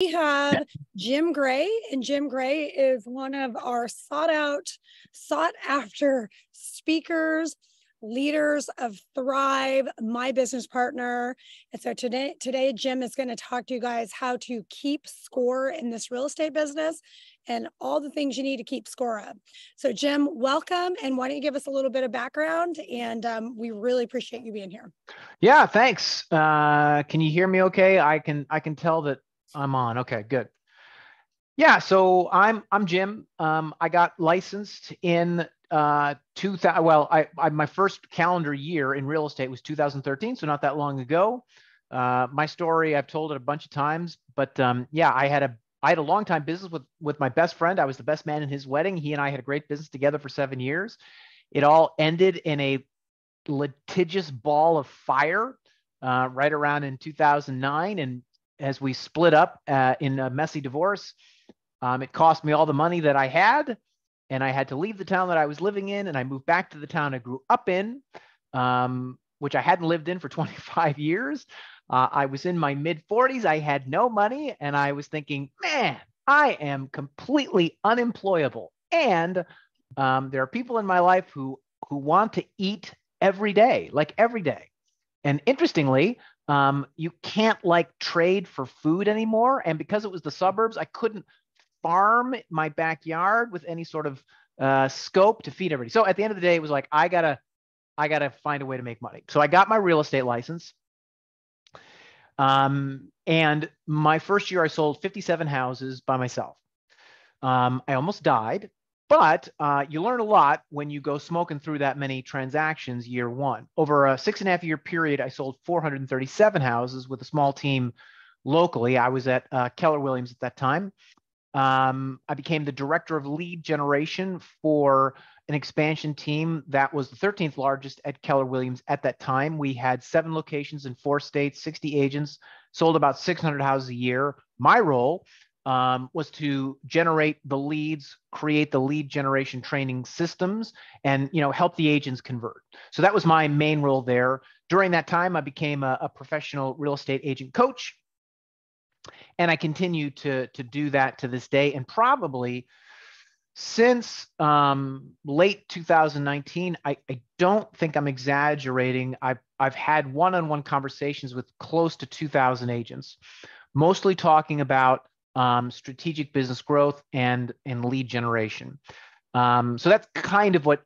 we have Jim Gray, and Jim Gray is one of our sought out, sought after speakers, leaders of Thrive, my business partner. And so today, today Jim is going to talk to you guys how to keep score in this real estate business and all the things you need to keep score of. So, Jim, welcome. And why don't you give us a little bit of background? And um, we really appreciate you being here. Yeah, thanks. Uh, can you hear me okay? I can I can tell that I'm on. Okay, good. Yeah, so I'm I'm Jim. Um, I got licensed in uh, 2000. Well, I, I my first calendar year in real estate was 2013, so not that long ago. Uh, my story I've told it a bunch of times, but um, yeah, I had a I had a long time business with with my best friend. I was the best man in his wedding. He and I had a great business together for seven years. It all ended in a litigious ball of fire uh, right around in 2009, and as we split up uh, in a messy divorce. Um, it cost me all the money that I had, and I had to leave the town that I was living in, and I moved back to the town I grew up in, um, which I hadn't lived in for 25 years. Uh, I was in my mid 40s. I had no money, and I was thinking, man, I am completely unemployable. And um, there are people in my life who who want to eat every day, like every day. And interestingly, um, you can't like trade for food anymore. And because it was the suburbs, I couldn't farm my backyard with any sort of uh, scope to feed everybody. So at the end of the day, it was like, I gotta, I gotta find a way to make money. So I got my real estate license. Um, and my first year, I sold 57 houses by myself. Um, I almost died but uh, you learn a lot when you go smoking through that many transactions year one. Over a six and a half year period, I sold 437 houses with a small team locally. I was at uh, Keller Williams at that time. Um, I became the director of lead generation for an expansion team that was the 13th largest at Keller Williams at that time. We had seven locations in four states, 60 agents, sold about 600 houses a year. My role um, was to generate the leads, create the lead generation training systems, and you know help the agents convert. So that was my main role there. During that time, I became a, a professional real estate agent coach, and I continue to to do that to this day. And probably since um, late 2019, I, I don't think I'm exaggerating. I've I've had one-on-one conversations with close to 2,000 agents, mostly talking about um, strategic business growth, and and lead generation. Um, so that's kind of what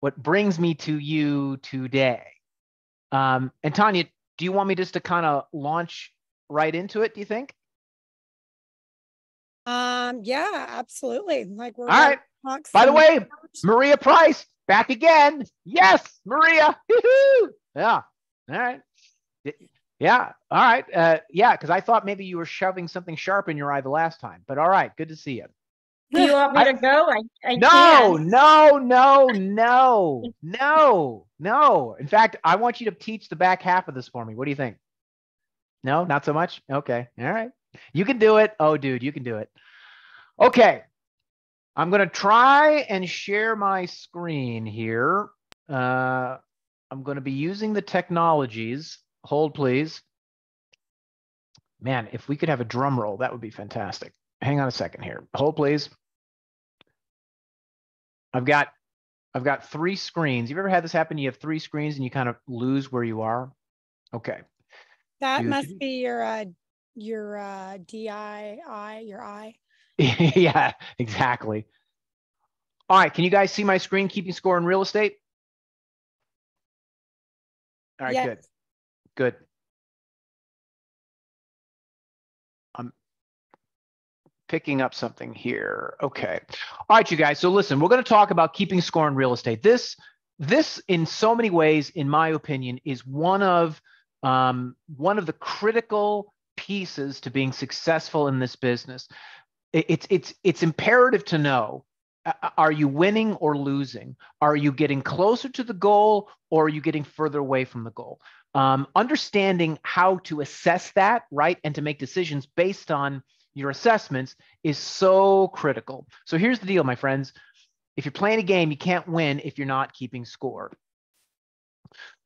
what brings me to you today. Um, and Tanya, do you want me just to kind of launch right into it? Do you think? Um, yeah, absolutely. Like we're all right. By the way, Maria Price back again. Yes, Maria. yeah. All right. Yeah. All right. Uh, yeah, because I thought maybe you were shoving something sharp in your eye the last time. But all right, good to see you. Do you want me I, to go? I, I no, can. no, no, no, no, no. In fact, I want you to teach the back half of this for me. What do you think? No, not so much. Okay. All right. You can do it. Oh, dude, you can do it. Okay. I'm going to try and share my screen here. Uh, I'm going to be using the technologies Hold, please. Man, if we could have a drum roll, that would be fantastic. Hang on a second here. Hold, please. I've got I've got three screens. You've ever had this happen? You have three screens and you kind of lose where you are. Okay. That Do must be your uh, your uh, DII, your eye. yeah, exactly. All right. Can you guys see my screen? Keeping score in real estate. All right, yes. good. Good. I'm picking up something here. Okay. All right, you guys. So listen, we're going to talk about keeping score in real estate. This, this, in so many ways, in my opinion, is one of um, one of the critical pieces to being successful in this business. It's it's it's imperative to know are you winning or losing? Are you getting closer to the goal or are you getting further away from the goal? Um, understanding how to assess that, right, and to make decisions based on your assessments is so critical. So here's the deal, my friends. If you're playing a game, you can't win if you're not keeping score.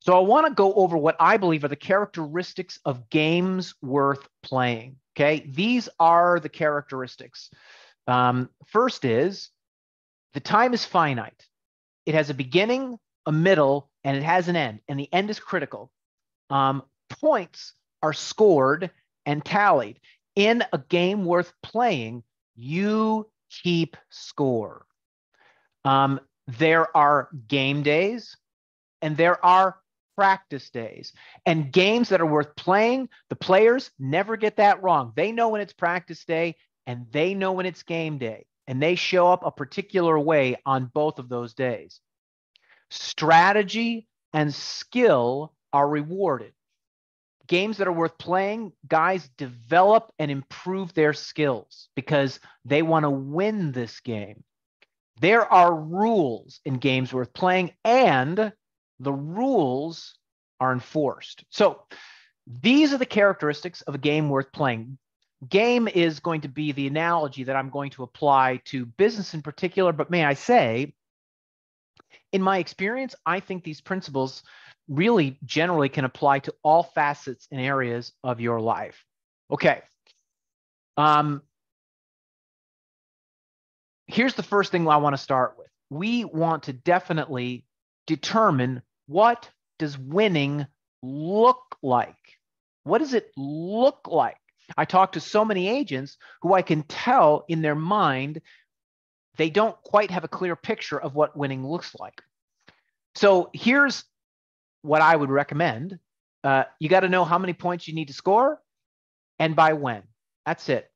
So I want to go over what I believe are the characteristics of games worth playing. Okay, these are the characteristics. Um, first is the time is finite. It has a beginning, a middle, and it has an end, and the end is critical. Um, points are scored and tallied. In a game worth playing, you keep score. Um, there are game days and there are practice days. And games that are worth playing, the players never get that wrong. They know when it's practice day and they know when it's game day. And they show up a particular way on both of those days. Strategy and skill are rewarded. Games that are worth playing, guys develop and improve their skills because they want to win this game. There are rules in games worth playing, and the rules are enforced. So these are the characteristics of a game worth playing. Game is going to be the analogy that I'm going to apply to business in particular, but may I say, in my experience, I think these principles really generally can apply to all facets and areas of your life. Okay. Um, here's the first thing I want to start with. We want to definitely determine what does winning look like? What does it look like? I talk to so many agents who I can tell in their mind they don't quite have a clear picture of what winning looks like. So here's what I would recommend. Uh, you got to know how many points you need to score and by when. That's it.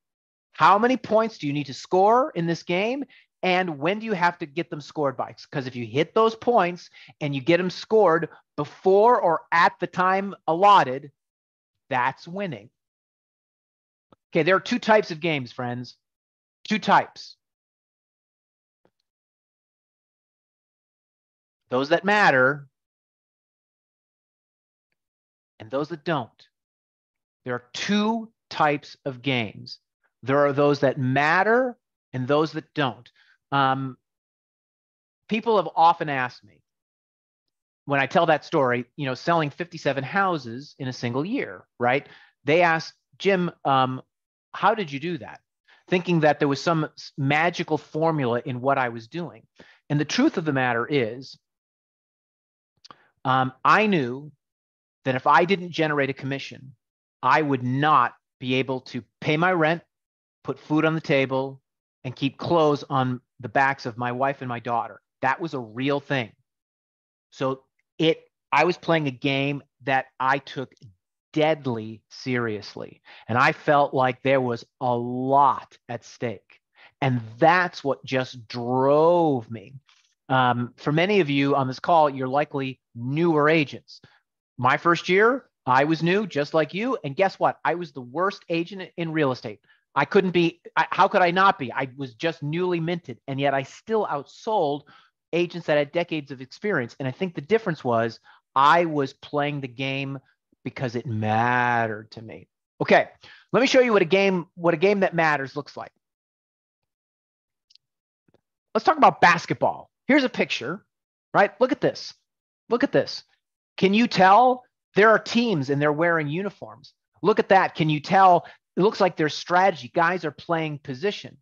How many points do you need to score in this game? And when do you have to get them scored by? Because if you hit those points and you get them scored before or at the time allotted, that's winning. Okay, there are two types of games, friends. Two types. Those that matter and those that don't. There are two types of games. There are those that matter and those that don't. Um, people have often asked me when I tell that story, you know, selling 57 houses in a single year, right? They asked, Jim, um, how did you do that? Thinking that there was some magical formula in what I was doing. And the truth of the matter is, um, I knew that if I didn't generate a commission, I would not be able to pay my rent, put food on the table, and keep clothes on the backs of my wife and my daughter. That was a real thing. So it I was playing a game that I took deadly seriously. And I felt like there was a lot at stake. And that's what just drove me. Um, for many of you on this call, you're likely newer agents. My first year, I was new, just like you. And guess what? I was the worst agent in real estate. I couldn't be, I, how could I not be? I was just newly minted. And yet I still outsold agents that had decades of experience. And I think the difference was I was playing the game because it mattered to me. Okay, let me show you what a game, what a game that matters looks like. Let's talk about basketball. Here's a picture, right? Look at this. Look at this. Can you tell there are teams and they're wearing uniforms? Look at that. Can you tell? It looks like there's strategy. Guys are playing position.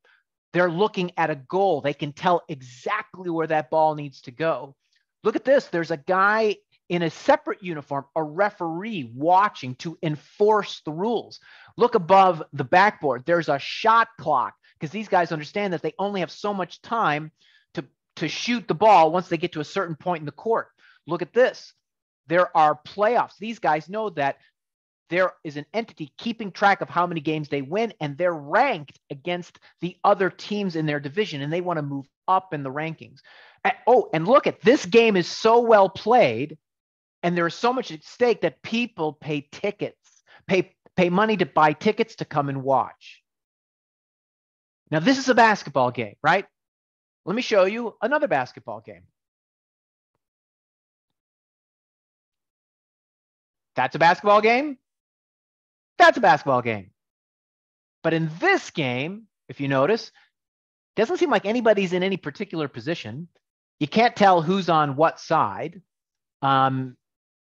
They're looking at a goal. They can tell exactly where that ball needs to go. Look at this. There's a guy in a separate uniform, a referee watching to enforce the rules. Look above the backboard. There's a shot clock because these guys understand that they only have so much time to, to shoot the ball once they get to a certain point in the court. Look at this. There are playoffs. These guys know that there is an entity keeping track of how many games they win, and they're ranked against the other teams in their division, and they want to move up in the rankings. Oh, and look at this game is so well played, and there is so much at stake that people pay tickets, pay pay money to buy tickets to come and watch. Now, this is a basketball game, right? Let me show you another basketball game. That's a basketball game. That's a basketball game. But in this game, if you notice, doesn't seem like anybody's in any particular position. You can't tell who's on what side. Um,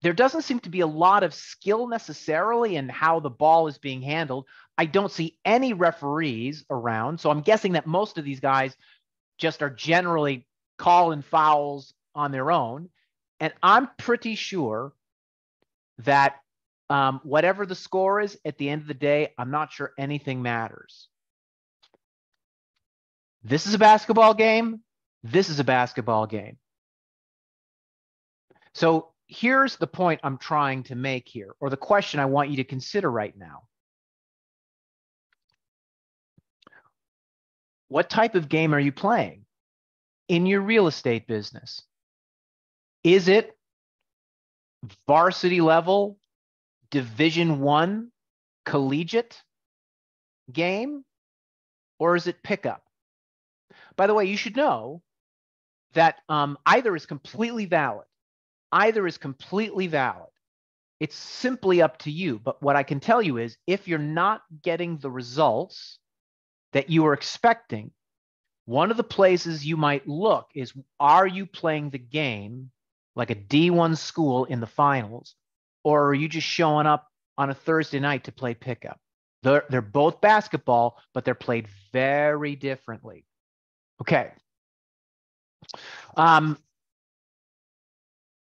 there doesn't seem to be a lot of skill necessarily in how the ball is being handled. I don't see any referees around. So I'm guessing that most of these guys just are generally calling fouls on their own. And I'm pretty sure that um, whatever the score is at the end of the day, I'm not sure anything matters. This is a basketball game. This is a basketball game. So here's the point I'm trying to make here, or the question I want you to consider right now. What type of game are you playing in your real estate business? Is it varsity level, division one, collegiate game, or is it pickup? By the way, you should know that um, either is completely valid. Either is completely valid. It's simply up to you. But what I can tell you is if you're not getting the results that you are expecting, one of the places you might look is are you playing the game like a D1 school in the finals, or are you just showing up on a Thursday night to play pickup? They're, they're both basketball, but they're played very differently. Okay. Um,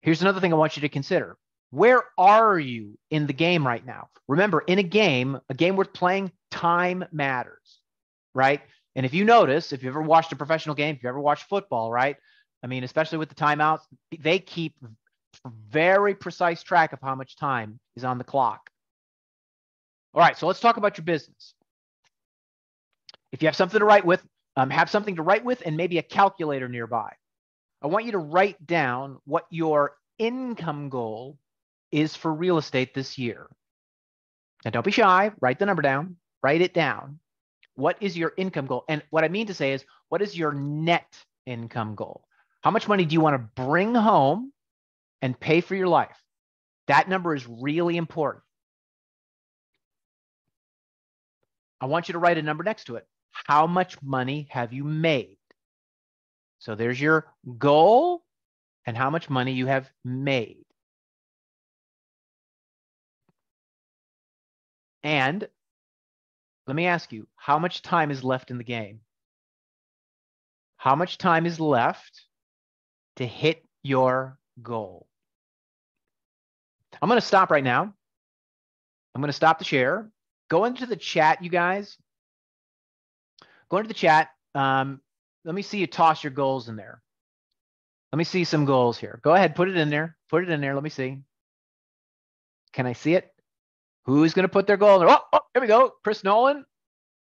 here's another thing I want you to consider. Where are you in the game right now? Remember, in a game, a game worth playing, time matters, right? And if you notice, if you ever watched a professional game, if you ever watched football, right? I mean, especially with the timeouts, they keep very precise track of how much time is on the clock. All right, so let's talk about your business. If you have something to write with, um, have something to write with and maybe a calculator nearby. I want you to write down what your income goal is for real estate this year. And don't be shy, write the number down, write it down. What is your income goal? And what I mean to say is, what is your net income goal? How much money do you want to bring home and pay for your life? That number is really important. I want you to write a number next to it. How much money have you made? So there's your goal and how much money you have made. And let me ask you, how much time is left in the game? How much time is left to hit your goal? I'm going to stop right now. I'm going to stop the share. Go into the chat, you guys. Go into the chat. Um, let me see you toss your goals in there. Let me see some goals here. Go ahead, put it in there. Put it in there. Let me see. Can I see it? Who's going to put their goal in there? Oh, oh, here we go. Chris Nolan,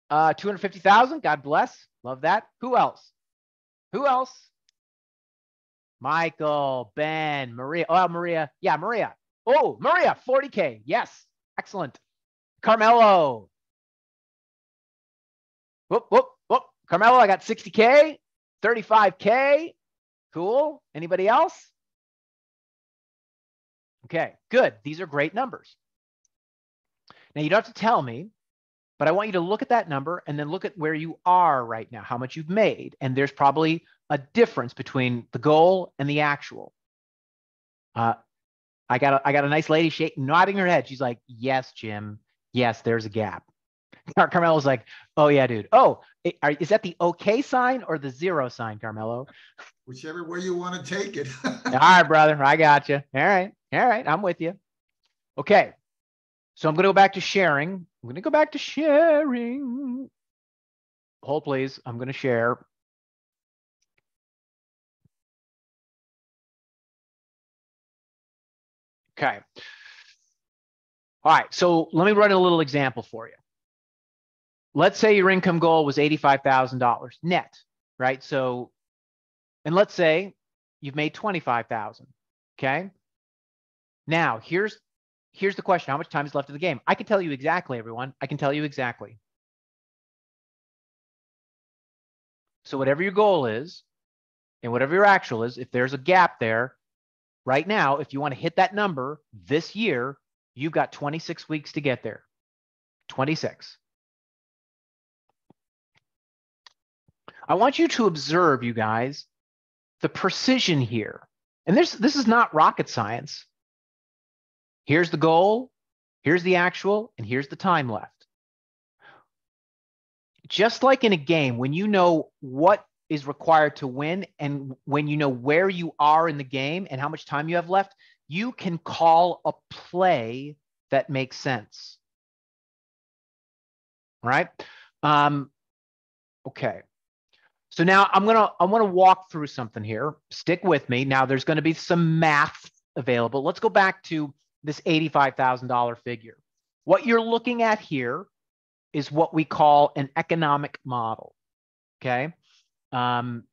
uh, 250,000. God bless. Love that. Who else? Who else? Michael, Ben, Maria. Oh, Maria. Yeah, Maria. Oh, Maria, 40K. Yes. Excellent. Carmelo. Whoop, whoop, whoop. Carmelo, I got 60K, 35K. Cool. Anybody else? Okay, good. These are great numbers. Now, you don't have to tell me, but I want you to look at that number and then look at where you are right now, how much you've made. And there's probably a difference between the goal and the actual. Uh, I got a, I got a nice lady shaking, nodding her head. She's like, "Yes, Jim. Yes, there's a gap." Carmelo's like, "Oh yeah, dude. Oh, are, is that the okay sign or the zero sign, Carmelo?" Whichever way you want to take it. All right, brother. I got you. All right. All right. I'm with you. Okay. So I'm going to go back to sharing. I'm going to go back to sharing. Hold, please. I'm going to share. Okay. All right. So let me run a little example for you. Let's say your income goal was $85,000 net, right? So, and let's say you've made 25,000. Okay. Now here's here's the question: How much time is left of the game? I can tell you exactly, everyone. I can tell you exactly. So whatever your goal is, and whatever your actual is, if there's a gap there, right now, if you want to hit that number this year, you've got 26 weeks to get there. 26. I want you to observe, you guys, the precision here. And this, this is not rocket science. Here's the goal, here's the actual, and here's the time left. Just like in a game, when you know what is required to win and when you know where you are in the game and how much time you have left, you can call a play that makes sense. Right? Um, okay. So now I'm gonna I want to walk through something here. Stick with me. Now there's going to be some math available. Let's go back to this $85,000 figure. What you're looking at here is what we call an economic model. Okay. Um,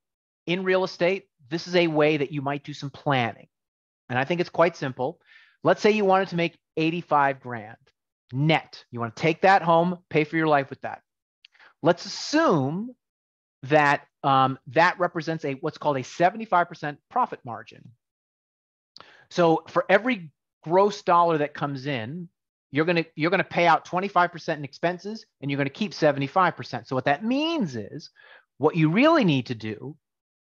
in real estate, this is a way that you might do some planning. And I think it's quite simple. Let's say you wanted to make 85 grand net. You want to take that home, pay for your life with that. Let's assume that um, that represents a what's called a 75% profit margin. So for every gross dollar that comes in, you're going to you're going to pay out 25% in expenses and you're going to keep 75%. So what that means is what you really need to do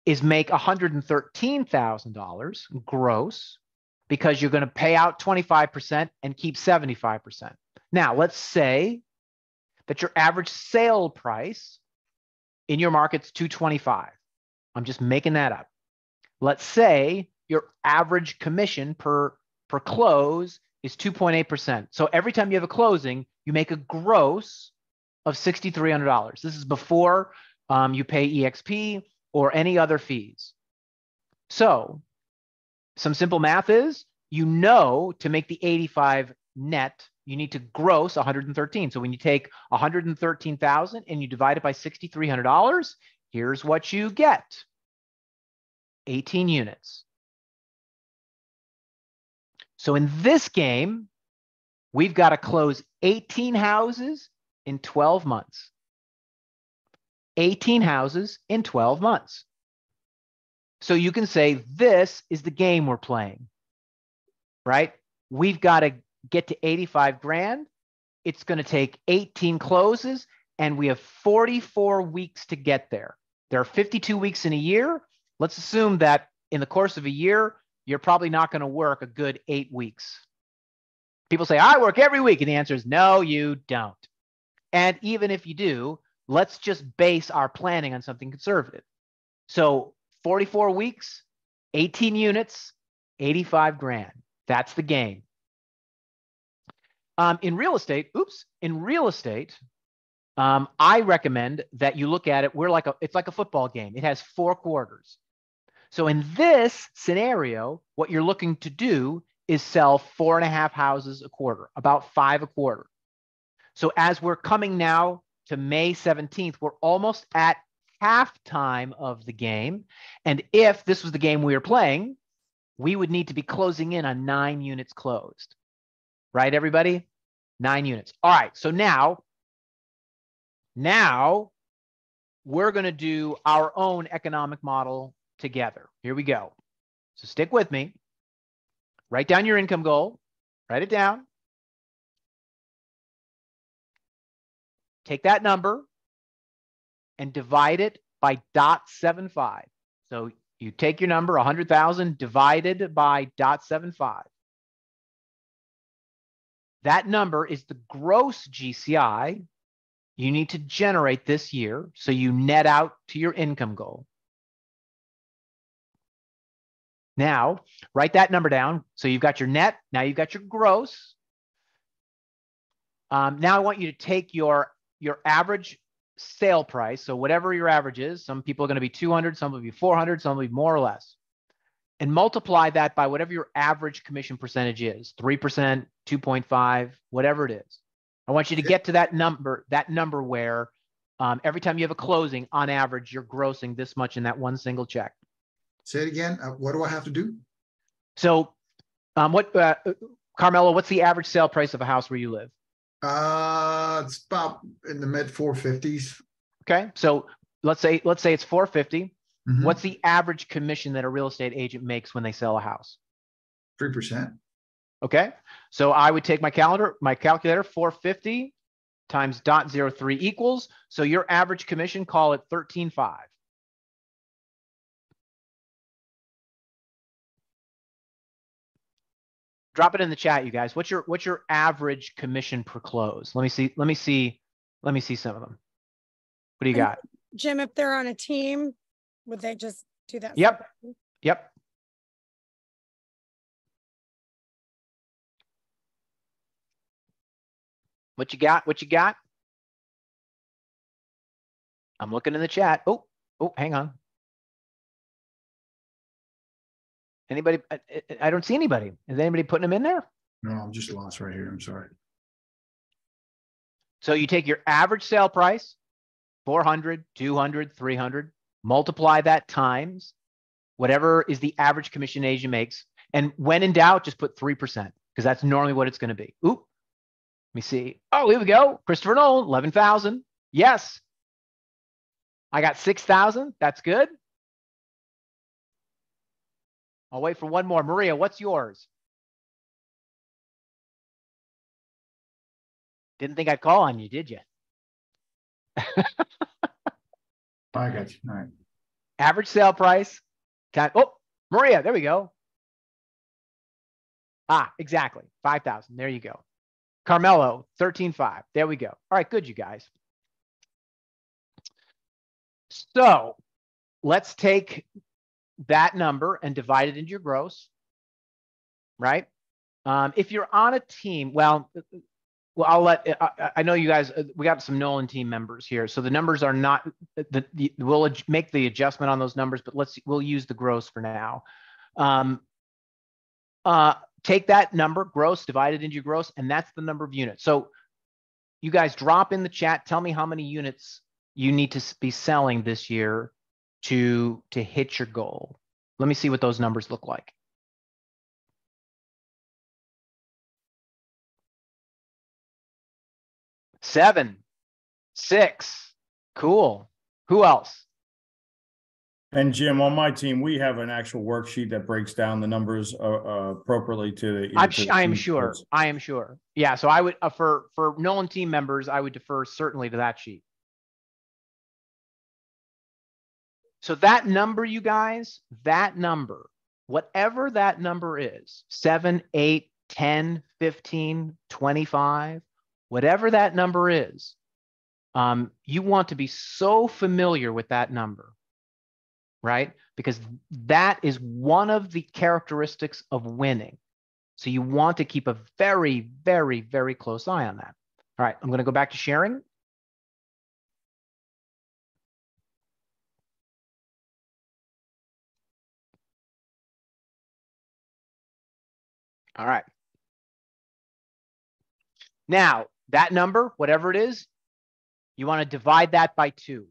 is make $113,000 gross because you're going to pay out 25% and keep 75%. Now, let's say that your average sale price in your market's 225. I'm just making that up. Let's say your average commission per per close is 2.8%. So every time you have a closing, you make a gross of $6,300. This is before um, you pay EXP or any other fees. So some simple math is you know to make the 85 net, you need to gross 113. So when you take 113,000 and you divide it by $6,300, here's what you get. 18 units. So in this game, we've got to close 18 houses in 12 months. 18 houses in 12 months. So you can say this is the game we're playing, right? We've got to get to 85 grand. It's going to take 18 closes, and we have 44 weeks to get there. There are 52 weeks in a year. Let's assume that in the course of a year, you're probably not going to work a good eight weeks. People say, I work every week. And the answer is no, you don't. And even if you do, let's just base our planning on something conservative. So 44 weeks, 18 units, 85 grand. That's the game. Um, in real estate, oops, in real estate, um, I recommend that you look at it. We're like a, it's like a football game. It has four quarters. So in this scenario, what you're looking to do is sell four and a half houses a quarter, about five a quarter. So as we're coming now to May 17th, we're almost at halftime of the game. And if this was the game we were playing, we would need to be closing in on nine units closed. Right, everybody? Nine units. All right. So now, now we're going to do our own economic model together. Here we go. So stick with me. Write down your income goal. Write it down. Take that number and divide it by 0.75. So you take your number, 100,000 divided by 0.75. That number is the gross GCI you need to generate this year. So you net out to your income goal. Now, write that number down. So you've got your net, now you've got your gross. Um, now I want you to take your, your average sale price. So whatever your average is, some people are going to be 200, some will be 400, some will be more or less. And multiply that by whatever your average commission percentage is, 3%, 2.5, whatever it is. I want you to get to that number, that number where um, every time you have a closing, on average, you're grossing this much in that one single check. Say it again. Uh, what do I have to do? So, um, what, uh, Carmelo? What's the average sale price of a house where you live? Uh, it's about in the mid 450s. Okay, so let's say let's say it's 450. Mhm. What's the average commission that a real estate agent makes when they sell a house? Three percent. Okay, so I would take my calendar, my calculator, 450 times dot zero three equals. So your average commission, call it 13.5. drop it in the chat, you guys. What's your what's your average commission per close? Let me see. Let me see. Let me see some of them. What do you got? Jim, if they're on a team, would they just do that? Yep. separately? Yep. What you got? What you got? I'm looking in the chat. Oh, oh, hang on. Anybody? I, I- don't see anybody. Is anybody putting them in there? No, I'm just lost right here. I'm sorry. So you take your average sale price, 400, 200, 300, multiply that times whatever is the average commission agent makes. And when in doubt, just put 3% because that's normally what it's going to be. Oop. Let me see. Oh, here we go. Christopher Nolan, 11,000. Yes. I got 6,000. That's good. I'll wait for one more. Maria, what's yours? Didn't think I'd call on you, did you? I got you. All right. average sale price time. Oh, Maria, there we go. Ah, exactly. 5,000. There you go. Carmelo, 13.5. There we go. All right, good, you guys. So let's take that number and divide it into your gross, right? Um, if you're on a team, well, well, I'll let, I, I- know you guys, uh, we got some Nolan team members here. So the numbers are not, the, the, we'll make the adjustment on those numbers, but let's, we'll use the gross for now. Um, uh, take that number, gross, divide it into your gross, and that's the number of units. So you guys drop in the chat, tell me how many units you need to be selling this year to, to hit your goal. Let me see what those numbers look like. Seven, six, cool. Who else? And Jim, on my team, we have an actual worksheet that breaks down the numbers uh, uh, appropriately to the. you know, I'm, to the I am sure. I am sure. Yeah. So I would, uh, for, for Nolan team members, I would defer certainly to that sheet. So that number, you guys, that number, whatever that number is, seven, eight, 10, 15, 25, whatever that number is, um, you want to be so familiar with that number, right? Because that is one of the characteristics of winning. So you want to keep a very, very, very close eye on that. All right, I'm going to go back to sharing. All right. Now, that number, whatever it is, you want to divide that by two.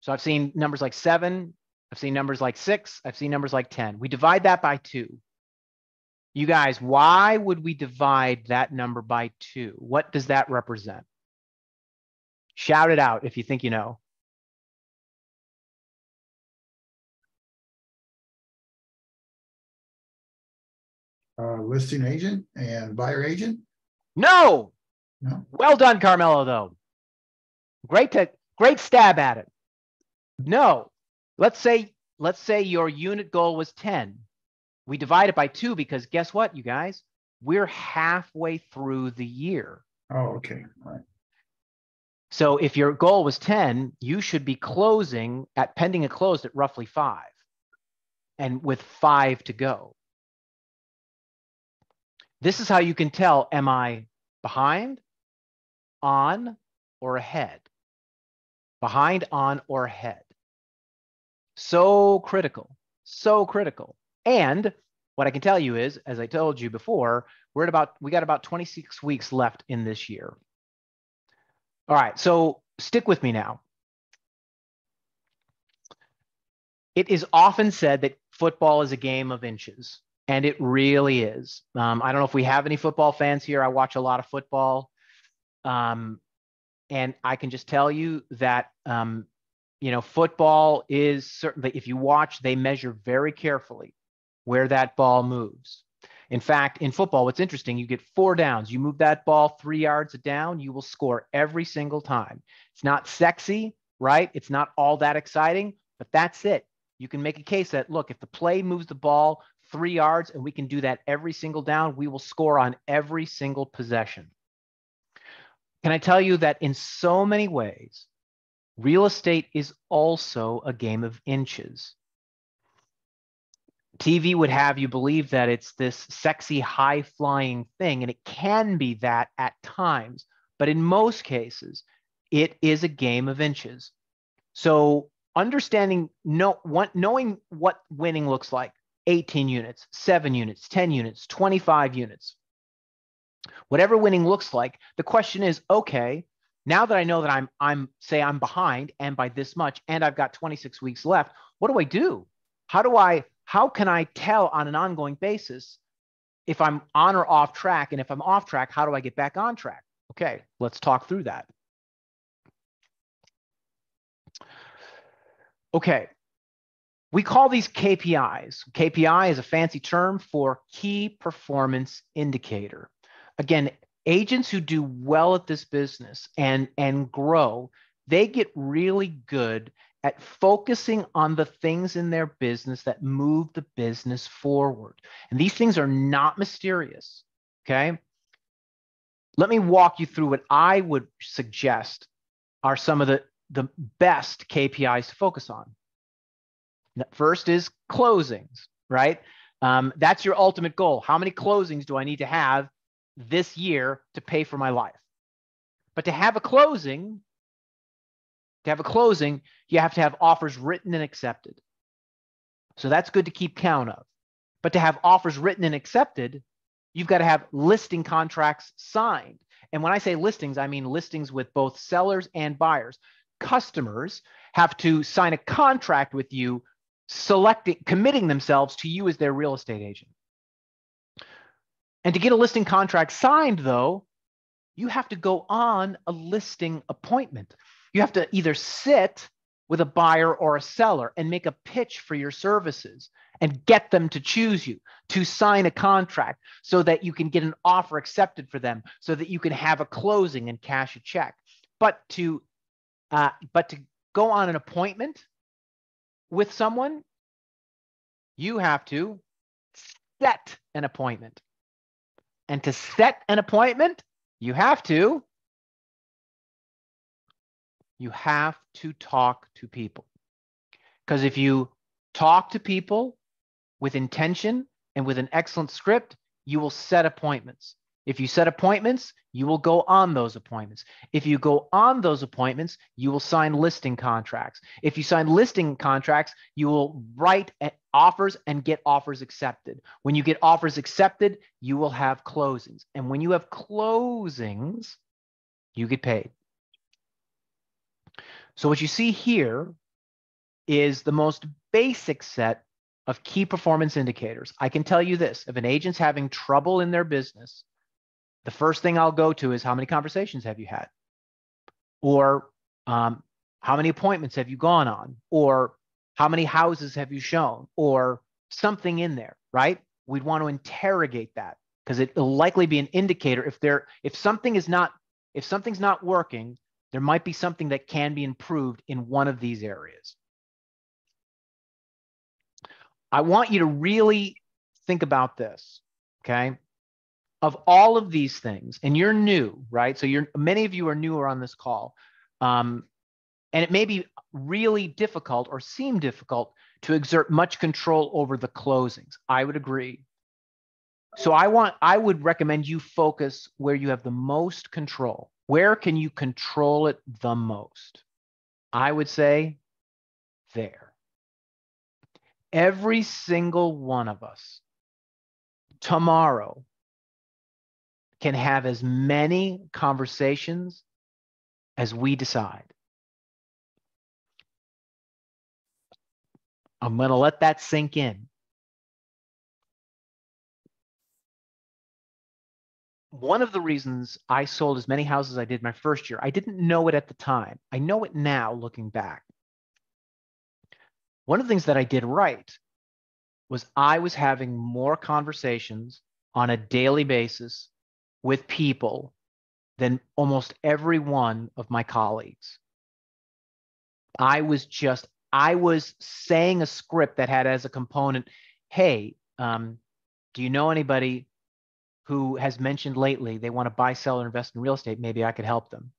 So I've seen numbers like seven, I've seen numbers like six, I've seen numbers like 10. We divide that by two. You guys, why would we divide that number by two? What does that represent? Shout it out if you think you know. Uh, listing agent and buyer agent? No. No. Well done, Carmelo, though. Great to great stab at it. No. Let's say let's say your unit goal was 10. We divide it by 2 because guess what, you guys? We're halfway through the year. Oh, okay. All right. So if your goal was 10, you should be closing at pending a close at roughly 5 and with 5 to go. This is how you can tell am I behind, on, or ahead? Behind, on, or ahead. So critical, so critical. And what I can tell you is, as I told you before, we're at about, we got about 26 weeks left in this year. All right, so stick with me now. It is often said that football is a game of inches, and it really is. Um, I don't know if we have any football fans here. I watch a lot of football. Um, and I can just tell you that, um, you know, football is certainly, if you watch, they measure very carefully where that ball moves. In fact, in football, what's interesting, you get four downs. You move that ball three yards down, you will score every single time. It's not sexy, right? It's not all that exciting, but that's it. You can make a case that, look, if the play moves the ball three yards and we can do that every single down, we will score on every single possession. Can I tell you that in so many ways, real estate is also a game of inches? TV would have you believe that it's this sexy, high flying thing, and it can be that at times. But in most cases, it is a game of inches. So understanding, know, what, knowing what winning looks like 18 units, seven units, 10 units, 25 units, whatever winning looks like, the question is okay, now that I know that I'm, I'm say I'm behind and by this much, and I've got 26 weeks left, what do I do? How do I how can I tell on an ongoing basis if I'm on or off track? And if I'm off track, how do I get back on track? Okay, let's talk through that. Okay, we call these KPIs. KPI is a fancy term for key performance indicator. Again, agents who do well at this business and, and grow, they get really good at focusing on the things in their business that move the business forward. And these things are not mysterious. Okay. Let me walk you through what I would suggest are some of the, the best KPIs to focus on. First is closings, right? Um, that's your ultimate goal. How many closings do I need to have this year to pay for my life? But to have a closing, to have a closing, you have to have offers written and accepted. So that's good to keep count of. But to have offers written and accepted, you've got to have listing contracts signed. And when I say listings, I mean listings with both sellers and buyers. Customers have to sign a contract with you, selecting, committing themselves to you as their real estate agent. And to get a listing contract signed, though, you have to go on a listing appointment. You have to either sit with a buyer or a seller and make a pitch for your services and get them to choose you, to sign a contract so that you can get an offer accepted for them, so that you can have a closing and cash a check. But to uh, but to go on an appointment with someone, you have to set an appointment. And to set an appointment, you have to you have to talk to people. Because if you talk to people with intention and with an excellent script, you will set appointments. If you set appointments, you will go on those appointments. If you go on those appointments, you will sign listing contracts. If you sign listing contracts, you will write offers and get offers accepted. When you get offers accepted, you will have closings. And when you have closings, you get paid. So what you see here is the most basic set of key performance indicators. I can tell you this, if an agent's having trouble in their business, the first thing I'll go to is how many conversations have you had? Or um, how many appointments have you gone on? Or how many houses have you shown? Or something in there, right? We'd want to interrogate that because it'll likely be an indicator if there if something is not if something's not working there might be something that can be improved in one of these areas. I want you to really think about this, okay? Of all of these things, and you're new, right? So you're many of you are newer on this call, um, and it may be really difficult or seem difficult to exert much control over the closings. I would agree. So I want I would recommend you focus where you have the most control. Where can you control it the most? I would say there. Every single one of us tomorrow can have as many conversations as we decide. I'm going to let that sink in. one of the reasons I sold as many houses as I did my first year, I didn't know it at the time. I know it now looking back. One of the things that I did right was I was having more conversations on a daily basis with people than almost every one of my colleagues. I was just, I was saying a script that had as a component, hey, um, do you know anybody who has mentioned lately they want to buy, sell, or invest in real estate? Maybe I could help them.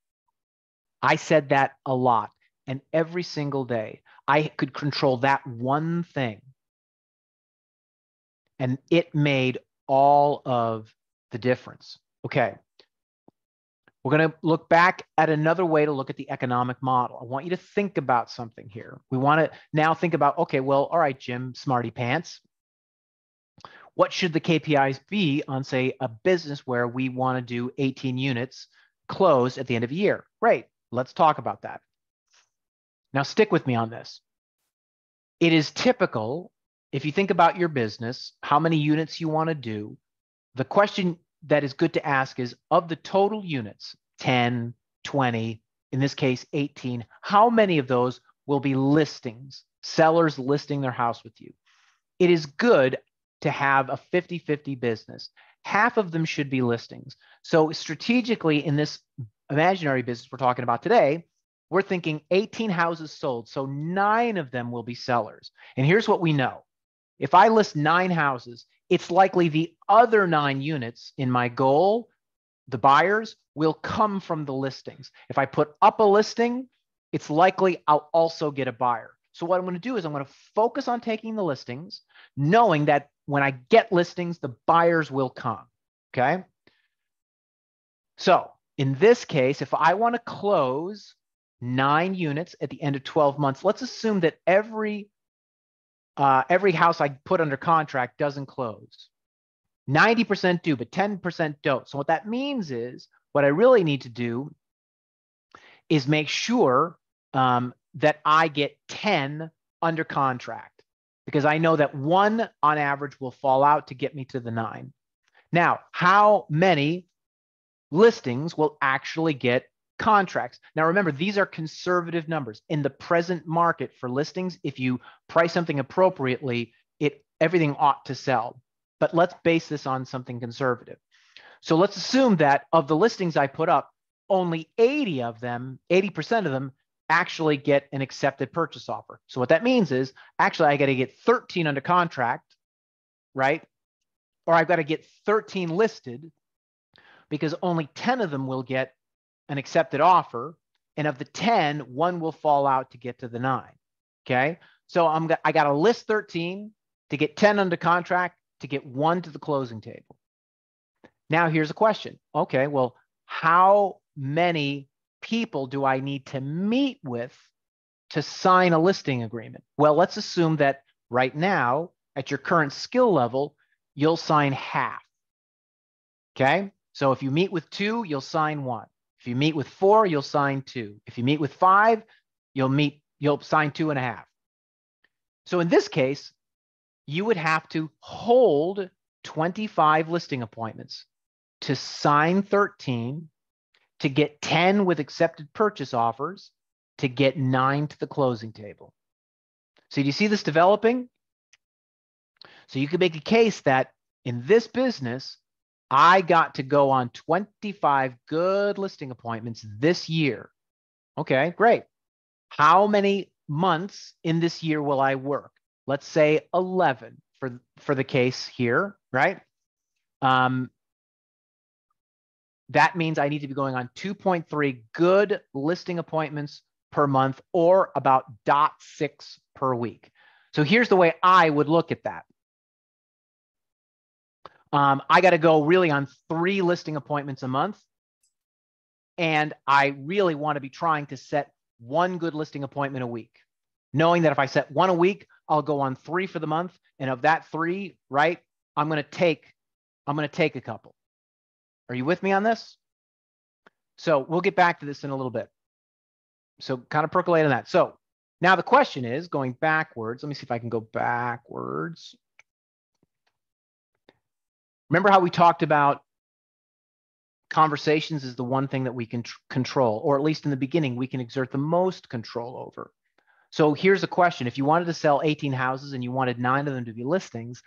I said that a lot. And every single day, I could control that one thing. And it made all of the difference. Okay. We're going to look back at another way to look at the economic model. I want you to think about something here. We want to now think about okay, well, all right, Jim, smarty pants. What should the KPIs be on, say, a business where we want to do 18 units closed at the end of the year? Great. Let's talk about that. Now, stick with me on this. It is typical, if you think about your business, how many units you want to do, the question that is good to ask is of the total units, 10, 20, in this case, 18, how many of those will be listings, sellers listing their house with you? It is good to have a 50 50 business. Half of them should be listings. So, strategically, in this imaginary business we're talking about today, we're thinking 18 houses sold. So nine of them will be sellers. And here's what we know if I list nine houses, it's likely the other nine units in my goal, the buyers, will come from the listings. If I put up a listing, it's likely I'll also get a buyer. So what I'm going to do is I'm going to focus on taking the listings, knowing that when I get listings, the buyers will come. Okay. So in this case, if I want to close nine units at the end of 12 months, let's assume that every uh, every house I put under contract doesn't close. 90% do, but 10% don't. So what that means is what I really need to do is make sure um, that I get 10 under contract because I know that one on average will fall out to get me to the nine. Now, how many listings will actually get contracts. Now, remember, these are conservative numbers. In the present market for listings, if you price something appropriately, it everything ought to sell. But let's base this on something conservative. So let's assume that of the listings I put up, only 80 of them, 80% of them actually get an accepted purchase offer. So what that means is actually I got to get 13 under contract, right? Or I've got to get 13 listed because only 10 of them will get an accepted offer. And of the 10, one will fall out to get to the nine. Okay. So I'm I got to list 13 to get 10 under contract to get one to the closing table. Now here's a question. Okay, well, how many people do I need to meet with to sign a listing agreement? Well, let's assume that right now, at your current skill level, you'll sign half. Okay. So if you meet with two, you'll sign one. If you meet with four, you'll sign two. If you meet with five, you'll meet, you'll sign two and a half. So in this case, you would have to hold 25 listing appointments to sign 13, to get 10 with accepted purchase offers, to get nine to the closing table. So do you see this developing? So you could make a case that in this business, I got to go on 25 good listing appointments this year. Okay, great. How many months in this year will I work? Let's say 11 for, for the case here, right? Um, that means I need to be going on 2.3 good listing appointments per month or about dot six per week. So here's the way I would look at that. Um, I got to go really on three listing appointments a month. And I really want to be trying to set one good listing appointment a week, knowing that if I set one a week, I'll go on three for the month. And of that three, right, I'm going to take, I'm going to take a couple. Are you with me on this? So we'll get back to this in a little bit. So kind of percolate on that. So now the question is going backwards. Let me see if I can go backwards. Remember how we talked about conversations is the one thing that we can tr- control, or at least in the beginning, we can exert the most control over. So here's a question if you wanted to sell 18 houses and you wanted nine of them to be listings,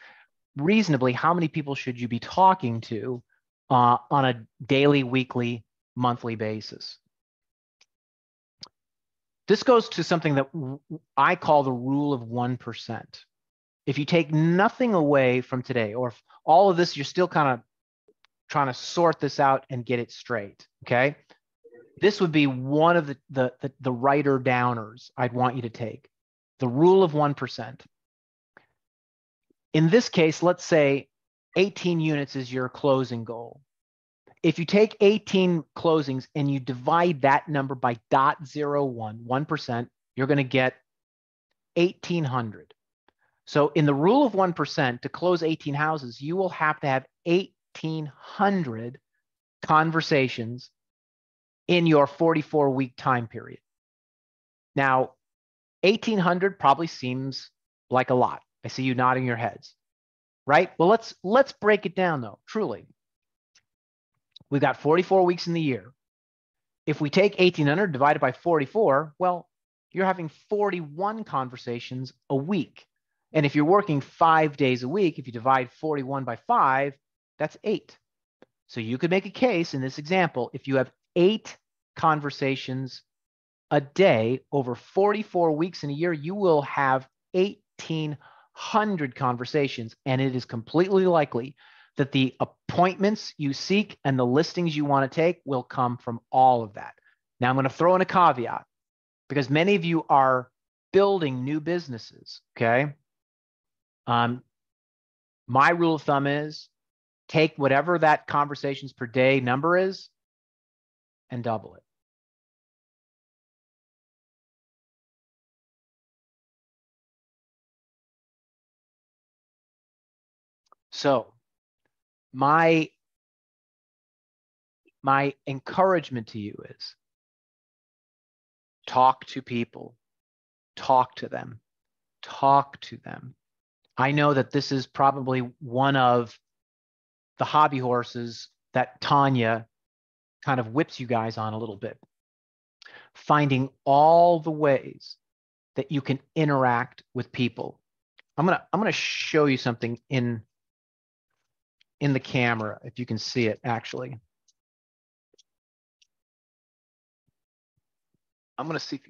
reasonably, how many people should you be talking to uh, on a daily, weekly, monthly basis? This goes to something that I call the rule of 1%. If you take nothing away from today, or if all of this, you're still kind of trying to sort this out and get it straight, okay? This would be one of the, the, the, the writer downers I'd want you to take. The rule of 1%. In this case, let's say 18 units is your closing goal. If you take 18 closings and you divide that number by 0.01, 1%, you're going to get 1800. So in the rule of 1%, to close 18 houses, you will have to have 1800 conversations in your 44 week time period. Now, 1800 probably seems like a lot. I see you nodding your heads. Right? Well, let's let's break it down though. Truly. We've got 44 weeks in the year. If we take 1800 divided by 44, well, you're having 41 conversations a week. And if you're working 5 days a week, if you divide 41 by 5, that's 8. So you could make a case in this example if you have 8 conversations a day over 44 weeks in a year, you will have 1,800 conversations. And it is completely likely that the appointments you seek and the listings you want to take will come from all of that. Now, I'm going to throw in a caveat because many of you are building new businesses. Okay. Um, my rule of thumb is take whatever that conversations per day number is and double it. So, my my encouragement to you is talk to people, talk to them, talk to them. I know that this is probably one of the hobby horses that Tanya kind of whips you guys on a little bit. Finding all the ways that you can interact with people. I'm gonna I'm gonna show you something in in the camera, if you can see it actually. I'm gonna see, if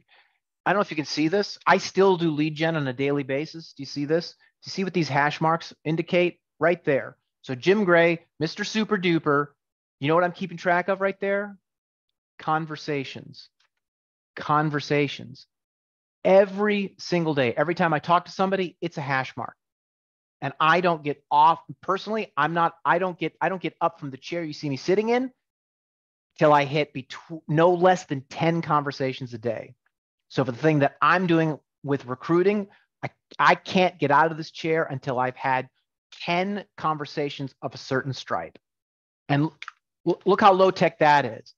I don't know if you can see this. I still do lead gen on a daily basis. Do you see this? You see what these hash marks indicate? Right there. So Jim Gray, Mr. Super Duper, you know what I'm keeping track of right there? Conversations. Conversations. Every single day, every time I talk to somebody, it's a hash mark and I don't get off personally. I'm not, I don't get, I don't get up from the chair you see me sitting in till I hit between no less than 10 conversations a day. So for the thing that I'm doing with recruiting, I, can't get out of this chair until I've had 10 conversations of a certain stripe. And look how low tech that is.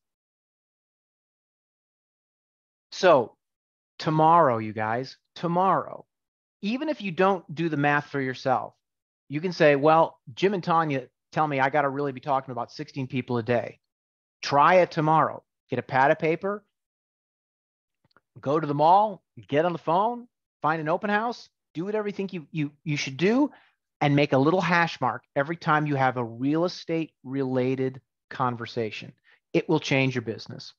So tomorrow, you guys, tomorrow, even if you don't do the math for yourself, you can say, well, Jim and Tanya tell me I got to really be talking about 16 people a day. Try it tomorrow. Get a pad of paper, go to the mall, get on the phone, find an open house, do whatever you think you, you, you should do, and make a little hash mark every time you have a real estate related conversation. It will change your business.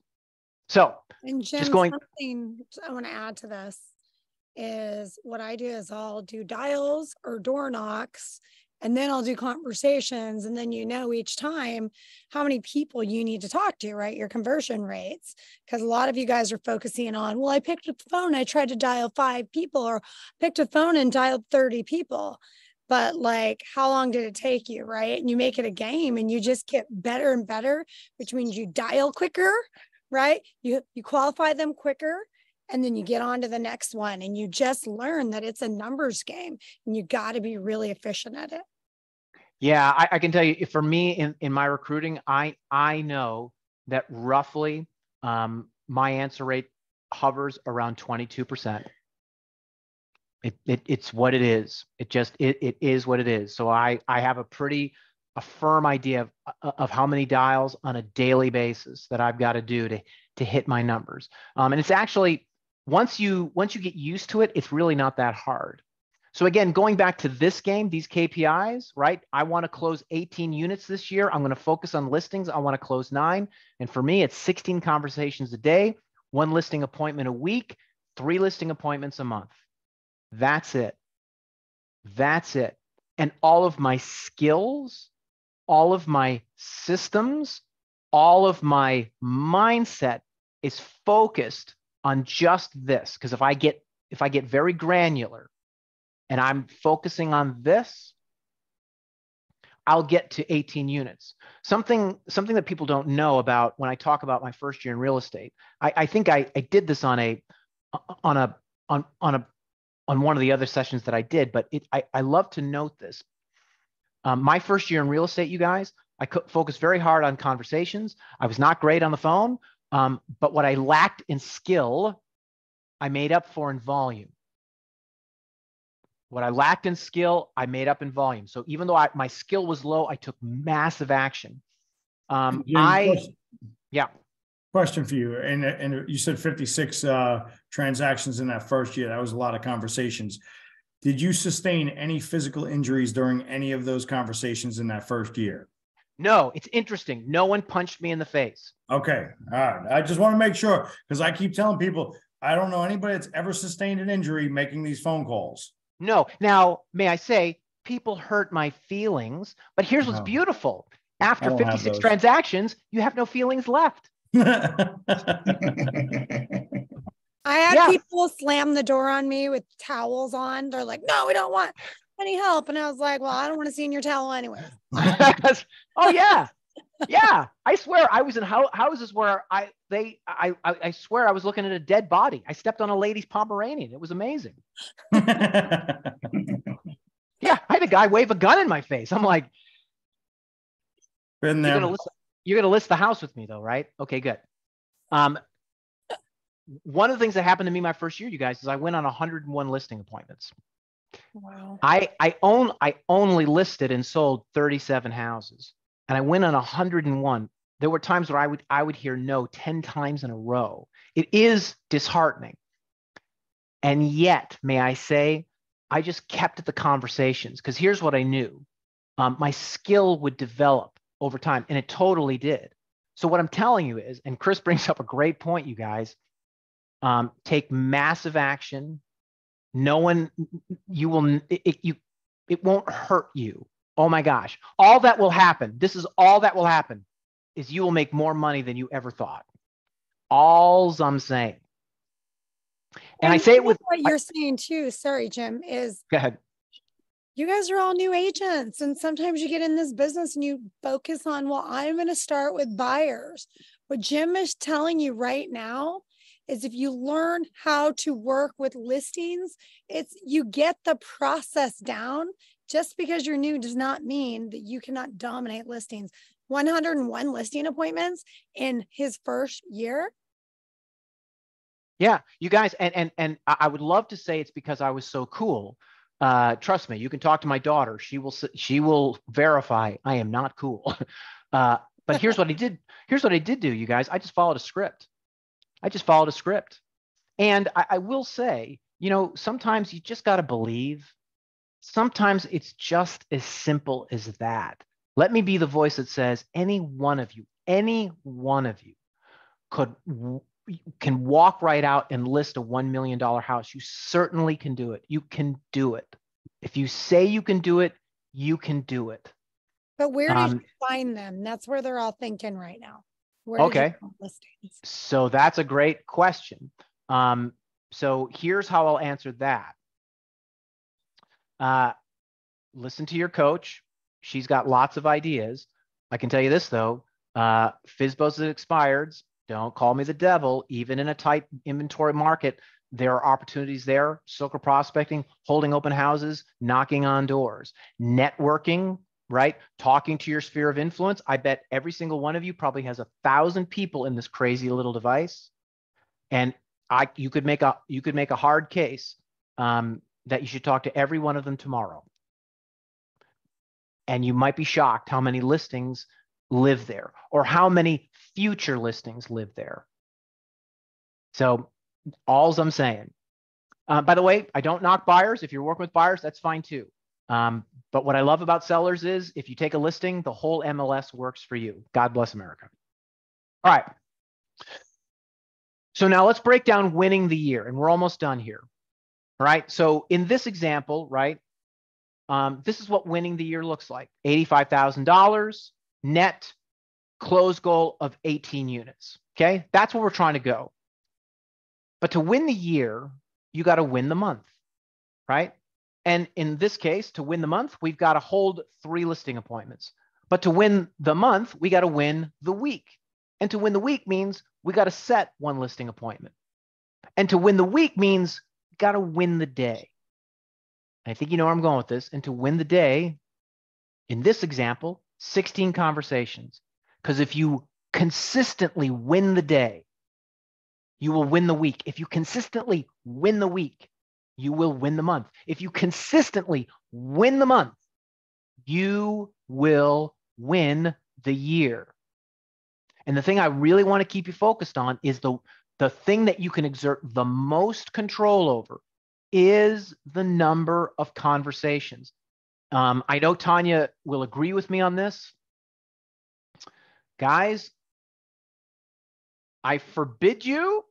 So, and Jim, just going. Something I want to add to this is what I do is I'll do dials or door knocks and then I'll do conversations. And then you know each time how many people you need to talk to, right? Your conversion rates. Because a lot of you guys are focusing on, well, I picked up the phone, I tried to dial five people, or picked a phone and dialed 30 people. But like, how long did it take you, right? And you make it a game and you just get better and better, which means you dial quicker, right? You you qualify them quicker and then you get on to the next one and you just learn that it's a numbers game and you got to be really efficient at it. Yeah I, I, can tell you for me in, in my recruiting i i know that roughly um, my answer rate hovers around 22% it, it, it's what it is. It just it, it is what it is. So i i have a pretty a firm idea of, of how many dials on a daily basis that i've got to do to to hit my numbers. Um, and it's actually once you once you get used to it, it's really not that hard. So again, going back to this game, these KPIs, right? I want to close 18 units this year. I'm going to focus on listings. I want to close nine. And for me, it's 16 conversations a day, one listing appointment a week, three listing appointments a month. That's it. That's it. And all of my skills, all of my systems, all of my mindset is focused on just this. Because if I get if I get very granular and I'm focusing on this, I'll get to 18 units. Something, something that people don't know about when I talk about my first year in real estate. I, I think I, I did this on a on a on on a on one of the other sessions that I did, but it, I, I love to note this. Um, my first year in real estate, you guys, I focused very hard on conversations. I was not great on the phone, um, but what I lacked in skill, I made up for in volume. What I lacked in skill, I made up in volume. So even though I, my skill was low, I took massive action. Um, I, question- yeah, Question for you, and, and you said fifty-six, uh, transactions in that first year. That was a lot of conversations. Did you sustain any physical injuries during any of those conversations in that first year? No, it's interesting. No one punched me in the face. Okay, all right. I just want to make sure, because I keep telling people, I don't know anybody that's ever sustained an injury making these phone calls. No. Now, may I say, people hurt my feelings, but here's what's No. beautiful. After 56 transactions, you have no feelings left. I had Yeah. people slam the door on me with towels on. They're like, no, we don't want any help. And I was like, well, I don't want to see in your towel anyway. oh yeah, yeah. I swear, I was in hou- houses where I they I, I I swear I was looking at a dead body. I stepped on a lady's Pomeranian. It was amazing. Yeah, I had a guy wave a gun in my face. I'm like, Been you're there. gonna list you're gonna list the house with me though, right? Okay, good. Um, one of the things that happened to me my first year, you guys, is I went on 101 listing appointments. Wow. I I own I only listed and sold 37 houses, and I went on 101. There were times where I would I would hear no 10 times in a row. It is disheartening. And yet, may I say, I just kept the conversations because here's what I knew. Um, my skill would develop over time, and it totally did. So what I'm telling you is, and Chris brings up a great point, you guys. Um, take massive action. No one, you will, it, you, it won't hurt you. Oh my gosh, all that will happen. This is all that will happen, is you will make more money than you ever thought. All's I'm saying. And I say it with, what you're saying too. Sorry, Jim, is go ahead. you guys are all new agents. And sometimes you get in this business and you focus on, well, I'm going to start with buyers. What Jim is telling you right now is if you learn how to work with listings, it's you get the process down. Just because you're new does not mean that you cannot dominate listings. 101 listing appointments in his first year. Yeah, you guys, and and and I would love to say it's because I was so cool. Uh, trust me, you can talk to my daughter. She will she will verify I am not cool. Uh, but here's what I did. Here's what I did do, you guys. I just followed a script. I just followed a script, and I, I will say, you know, sometimes you just got to believe. Sometimes it's just as simple as that. Let me be the voice that says any one of you, any one of you, could can walk right out and list a $1 million house, you certainly can do it. You can do it. If you say you can do it, you can do it. But where did Um, you find them? That's where they're all thinking right now. Where Okay. listings? So that's a great question. Um, so here's how I'll answer that. Uh, listen to your coach. She's got lots of ideas. I can tell you this though, uh, FSBOs expireds. Don't call me the devil. Even in a tight inventory market, there are opportunities there. Circle prospecting, holding open houses, knocking on doors, networking, right? Talking to your sphere of influence. I bet every single one of you probably has a thousand people in this crazy little device, and I you could make a you could make a hard case um, that you should talk to every one of them tomorrow. And you might be shocked how many listings live there or how many future listings live there. So, all's I'm saying. Uh, by the way, I don't knock buyers. If you're working with buyers, that's fine too. Um, but what I love about sellers is if you take a listing, the whole MLS works for you. God bless America. All right. So now let's break down winning the year, and we're almost done here. All right. So in this example, right, um, this is what winning the year looks like $85,000 net close goal of 18 units. Okay. That's where we're trying to go. But to win the year, you got to win the month, right? And in this case, to win the month, we've got to hold three listing appointments. But to win the month, we got to win the week. And to win the week means we got to set one listing appointment. And to win the week means got to win the day. I think you know where I'm going with this. And to win the day, in this example, 16 conversations. Because if you consistently win the day, you will win the week. If you consistently win the week, you will win the month. If you consistently win the month, you will win the year. And the thing I really want to keep you focused on is the, the thing that you can exert the most control over is the number of conversations. Um, I know Tanya will agree with me on this. Guys, I forbid you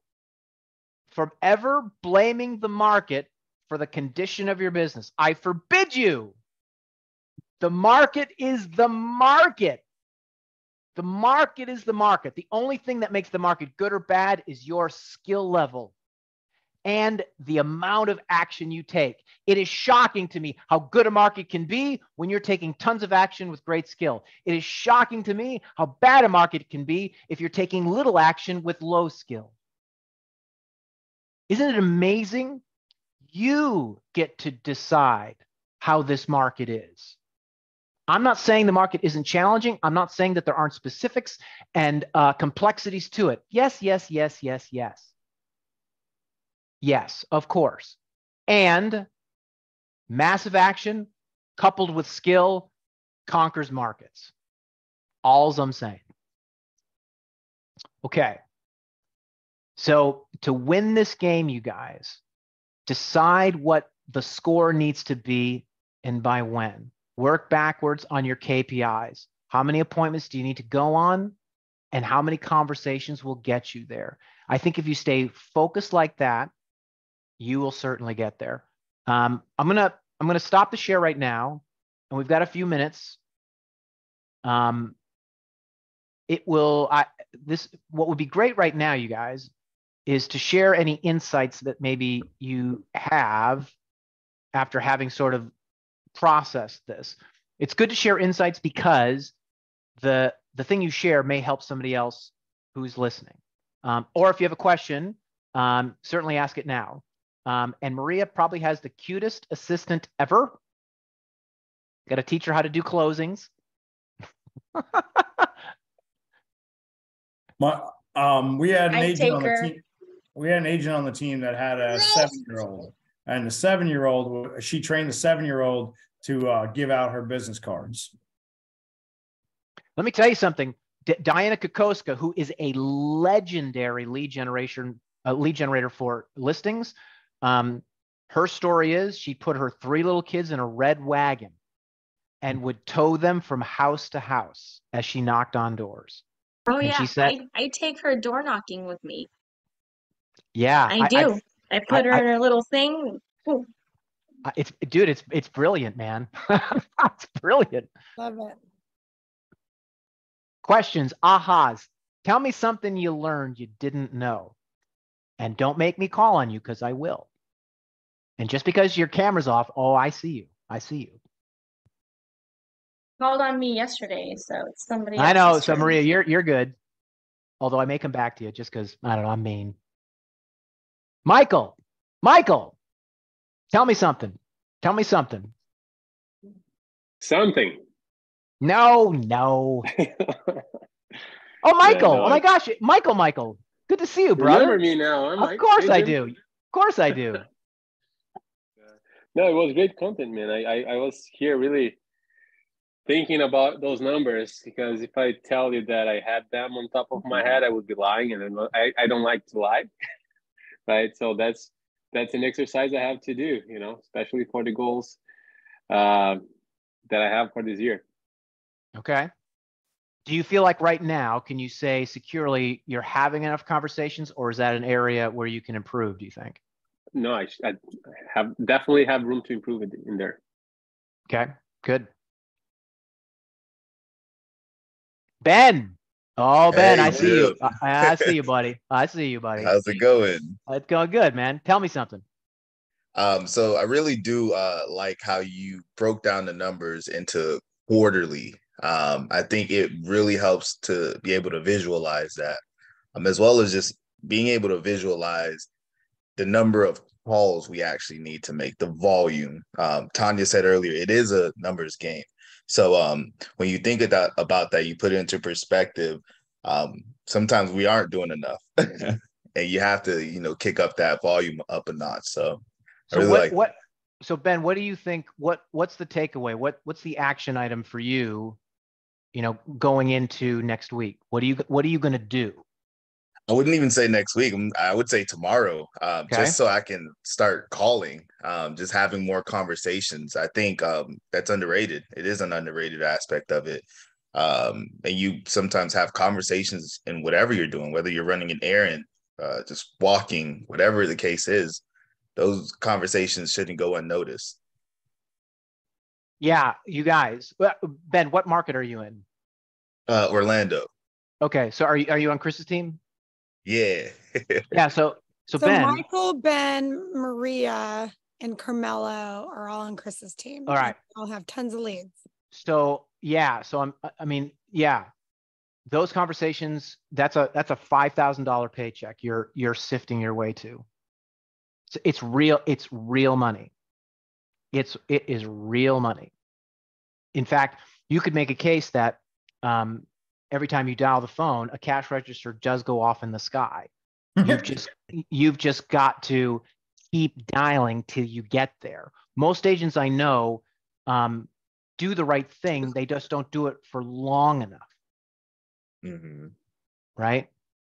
from ever blaming the market for the condition of your business. I forbid you. The market is the market. The market is the market. The only thing that makes the market good or bad is your skill level and the amount of action you take. It is shocking to me how good a market can be when you're taking tons of action with great skill. It is shocking to me how bad a market can be if you're taking little action with low skill. Isn't it amazing? You get to decide how this market is. I'm not saying the market isn't challenging. I'm not saying that there aren't specifics and uh, complexities to it. Yes, yes, yes, yes, yes. Yes, of course. And massive action coupled with skill conquers markets. All's I'm saying. Okay. So to win this game, you guys, decide what the score needs to be and by when. Work backwards on your KPIs. How many appointments do you need to go on? And how many conversations will get you there? I think if you stay focused like that, you will certainly get there. Um, I'm gonna I'm gonna stop the share right now, and we've got a few minutes. Um, it will I this what would be great right now, you guys, is to share any insights that maybe you have after having sort of processed this. It's good to share insights because the the thing you share may help somebody else who's listening. Um, or if you have a question, um, certainly ask it now. Um, and Maria probably has the cutest assistant ever. Got to teach her how to do closings. My, um, we had an I agent take on the her. team. We had an agent on the team that had a seven-year-old, and the seven-year-old, she trained the seven-year-old to uh, give out her business cards. Let me tell you something. D- Dianna Kokoszka, who is a legendary lead generation uh, lead generator for listings, um, her story is she put her three little kids in a red wagon and would tow them from house to house as she knocked on doors. Oh And yeah, she said- I, I take her door knocking with me. Yeah, I do. I, put her I- in her little thing. Ooh, it's dude, it's it's brilliant, man. it's brilliant. Love it. Questions, ahas. Tell me something you learned you didn't know. And don't make me call on you because I will. And just because your camera's off, oh, I see you. I see you. called on me yesterday, so it's somebody I know. So. Maria, you're you're good. Although I may come back to you just because I don't know, I'm mean. Michael, Michael, tell me something. Tell me something. Something. No, no. Oh, Michael. no, oh my I- gosh, Michael, Michael. Good to see you, brother. Remember me now? I'm Of like, course "Hey, I do. Of course I do. No, it was great content, man. I, I, I was here really thinking about those numbers because if I tell you that I had them on top of my head, I would be lying, and I, I don't like to lie, right? So that's that's an exercise I have to do, you know, especially for the goals uh, that I have for this year. Okay. Do you feel like right now, can you say securely you're having enough conversations, or is that an area where you can improve? Do you think? No, I, I have definitely have room to improve it in there. Okay, good. Ben. Oh, Ben, Hey, I see you. I, I see you, buddy. I see you, buddy. How's it going? It's going good, man. Tell me something. Um, so I really do uh like how you broke down the numbers into quarterly. Um, I think it really helps to be able to visualize that, um, as well as just being able to visualize the number of calls we actually need to make, the volume. Um, Tanya said earlier, it is a numbers game. So um, when you think that, about that, you put it into perspective. Um, sometimes we aren't doing enough, and you have to, you know, kick up that volume up a notch. So So really what like what so Ben, what do you think what what's the takeaway? What what's the action item for you, you know, going into next week? What are you what are you going to do? I wouldn't even say next week. I'm- would say tomorrow, um, Okay. just so I can start calling, um, just having more conversations. I think um, that's underrated. It is an underrated aspect of it. Um, and you sometimes have conversations in whatever you're doing, whether you're running an errand, uh, just walking, whatever the case is. Those conversations shouldn't go unnoticed. Yeah, you guys. Ben, what market are you in? Uh, Orlando, Okay, so are you are you on Chris's team? Yeah, Yeah, so so, So Ben, Michael, Ben, Maria, and Carmelo are all on Chris's team. All right. I'll have tons of leads. so yeah, so I'm I- I mean, yeah. Those conversations, that's a that's a $5,000 paycheck you're you're sifting your way to. It's, it's real it's real money. It's it is real money. In fact, you could make a case that um, every time you dial the phone, a cash register does go off in the sky. You've just you've just got to keep dialing till you get there. Most agents I know um, do the right thing. They just don't do it for long enough, Mhm. right?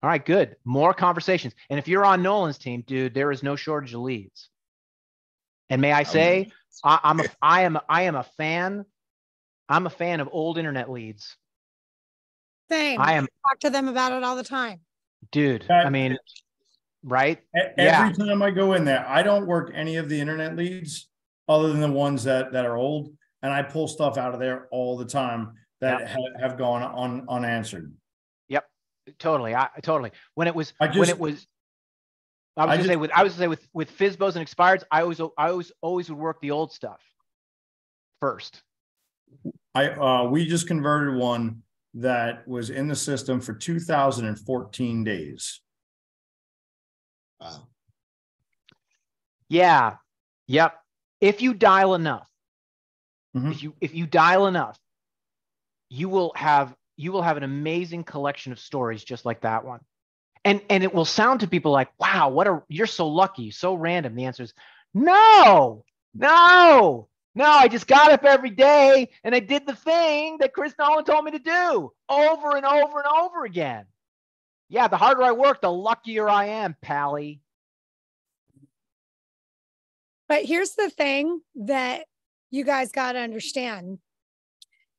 All right, good. More conversations. And if you're on Nolan's team, dude, there is no shortage of leads. And may I say, I, I'm a, I am I am a fan. I'm a fan of old internet leads. Same. I am, talk to them about it all the time. dude. That- I mean, right? E- Yeah. Every time I go in there, I don't work any of the internet leads other than the ones that that are old, and I pull stuff out of there all the time that ha- have gone un, unanswered. Yep, totally. I totally. When it was I when it was I was I gonna say with I was gonna say with with FSBOs and expireds, I always I always always would work the old stuff first. I uh, we just converted one that was in the system for two thousand and fourteen days. Wow. Yeah. Yep. If you dial enough, Mhm. if you if you dial enough, you will have you will have an amazing collection of stories just like that one. And and it will sound to people like, wow, what a you're so lucky, so random. The answer is no, no, no. I just got up every day and I did the thing that Chris Nolan told me to do over and over and over again. Yeah, the harder I work, the luckier I am, Pally. But here's the thing that you guys got to understand.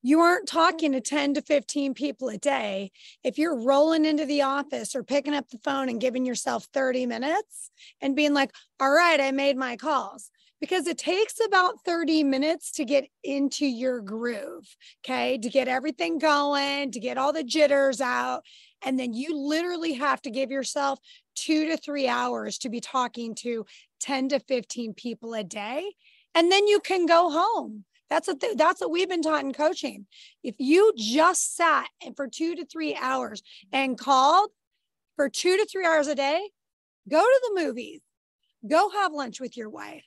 You aren't talking to 10 to 15 people a day. If you're rolling into the office or picking up the phone and giving yourself 30 minutes and being like, all right, I made my calls, because it takes about 30 minutes to get into your groove, okay, to get everything going, to get all the jitters out. And then you literally have to give yourself two to three hours to be talking to 10 to 15 people a day and then you can go home that's what th- that's what we've been taught in coaching if you just sat and for 2 to 3 hours and called for 2 to 3 hours a day go to the movies go have lunch with your wife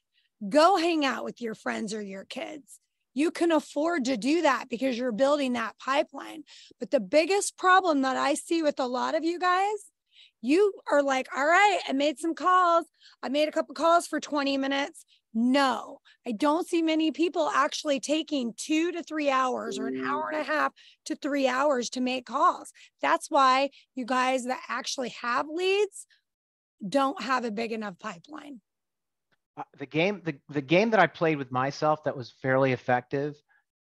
go hang out with your friends or your kids you can afford to do that because you're building that pipeline but the biggest problem that i see with a lot of you guys you are like all right i made some calls I made a couple calls for 20 minutes. No, I don't see many people actually taking two to three hours or an hour and a mm. half to three hours to make calls. That's why you guys that actually have leads don't have a big enough pipeline. Uh, the game the, the game that i played with myself that was fairly effective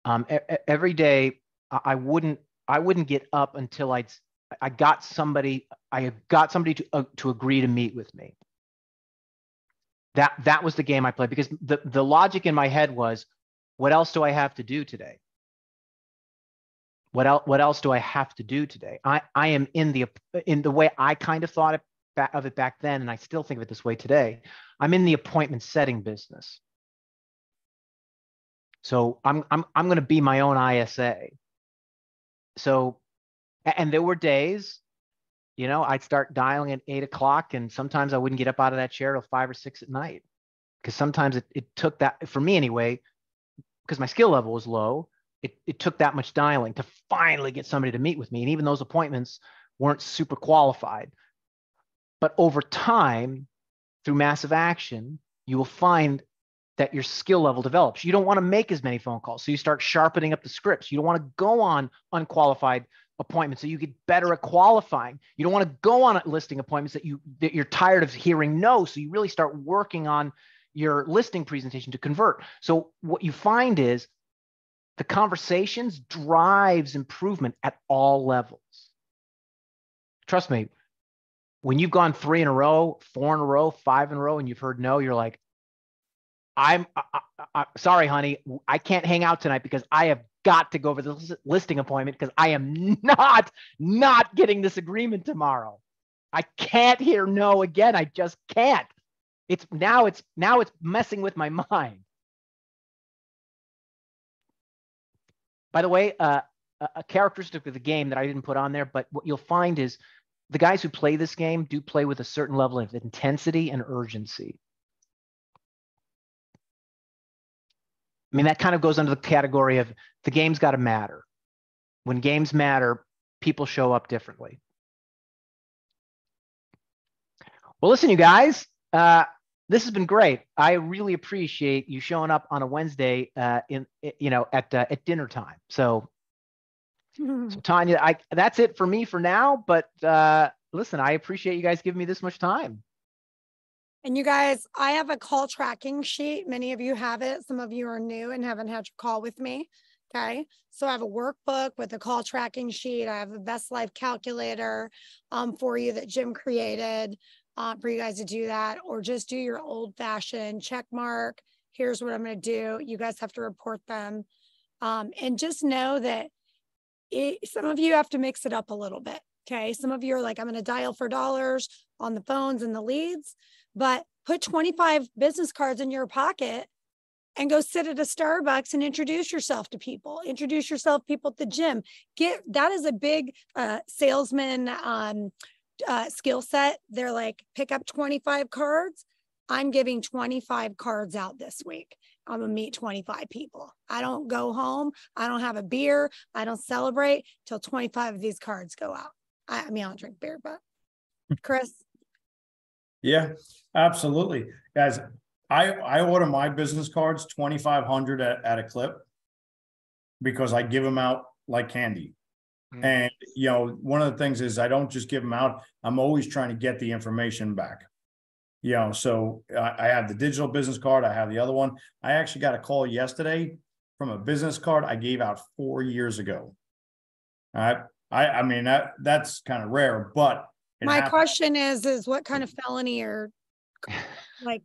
um, e- every day I, wouldn't i wouldn't get up until i'd i got somebody i got somebody to uh, to agree to meet with me that that was the game i played because the the logic in my head was what else do I have to do today? What else, what else do I have to do today? I, I am in the, in the way I kind of thought of it back then, and I still think of it this way today. I'm in the appointment setting business. So I'm, I'm, I'm going to be my own ISA. So, and there were days, you know, I'd start dialing at eight o'clock and sometimes I wouldn't get up out of that chair till five or six at night. Cause sometimes it, it took that for me anyway, because my skill level was low it, it took that much dialing to finally get somebody to meet with me. And even those appointments weren't super qualified. But over time, through massive action, you will find that your skill level develops. You don't want to make as many phone calls. So you start sharpening up the scripts. You don't want to go on unqualified appointments so you get better at qualifying. You don't want to go on listing appointments that you that you're tired of hearing no. So you really start working on your listing presentation to convert. So what you find is the conversations drives improvement at all levels. Trust me, when you've gone three in a row, four in a row, five in a row, and you've heard no, you're like, I'm I, I, sorry, honey, I can't hang out tonight because I have got to go over this listing appointment because I am not not getting this agreement tomorrow. I can't hear no again. I just can't. It's now it's now it's messing with my mind. By the way, uh, a characteristic of the game that I didn't put on there, but what you'll find is the guys who play this game do play with a certain level of intensity and urgency. I mean, that kind of goes under the category of the game's got to matter. When games matter, people show up differently. Well, listen, you guys, uh, this has been great. I really appreciate you showing up on a Wednesday, uh, in you know at uh, at dinner time. So, so Tanya, I that's it for me for now. But uh, listen, I appreciate you guys giving me this much time. And you guys, I have a call tracking sheet. Many of you have it. Some of you are new and haven't had your call with me. Okay. So I have a workbook with a call tracking sheet. I have a best life calculator um, for you that Jim created uh, for you guys to do that, or just do your old fashioned check mark. Here's what I'm going to do. You guys have to report them. Um, and just know that it, some of you have to mix it up a little bit. Okay. Some of you are like, I'm going to dial for dollars on the phones and the leads, but put 25 business cards in your pocket and go sit at a Starbucks and introduce yourself to people. Introduce yourself people at the gym. Get that is a big uh, salesman um, uh, skill set, they're like, pick up 25 cards. I'm giving 25 cards out this week. I'm gonna meet 25 people. I don't go home. I don't have a beer. I don't celebrate till 25 of these cards go out. I, I mean, I don't drink beer, but Chris. Yeah, absolutely. Guys, I, I order my business cards 2,500 at, at a clip because I give them out like candy. Mm-hmm. And you know, one of the things is I don't just give them out. I'm always trying to get the information back. You know, so I, I have the digital business card. I have the other one. I actually got a call yesterday from a business card I gave out four years ago. I I I mean that that's kind of rare, but my question is is what kind of felony or like